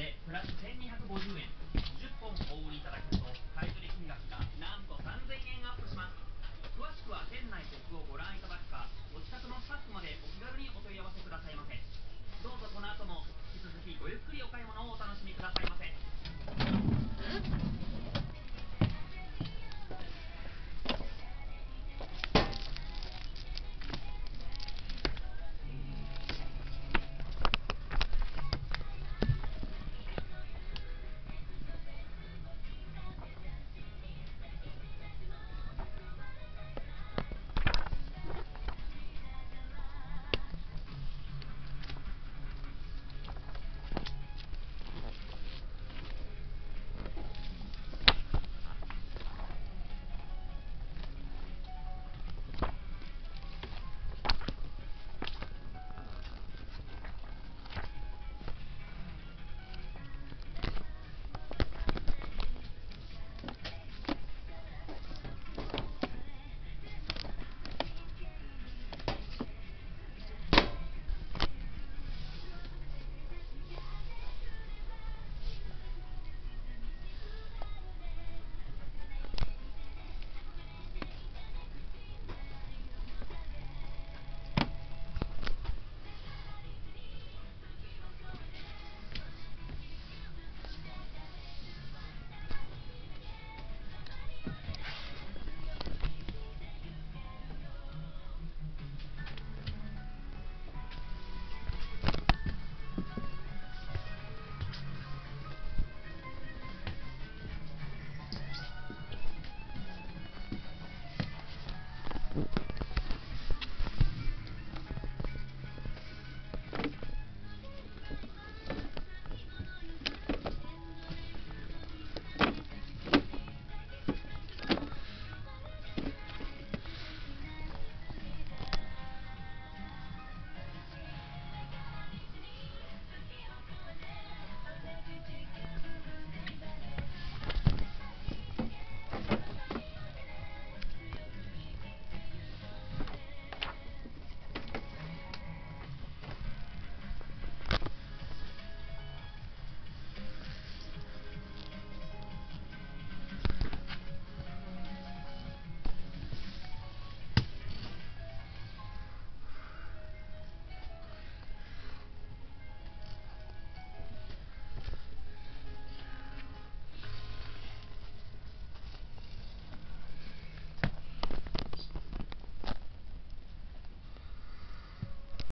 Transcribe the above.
でプラス1250円。10本お売りいただけると買取金額がなんと3000円アップします。詳しくは店内ショップをご覧いただくかお近くのスタッフまでお気軽にお問い合わせくださいませ。どうぞこの後も引き続きごゆっくりお買い物をお楽しみくださいませ。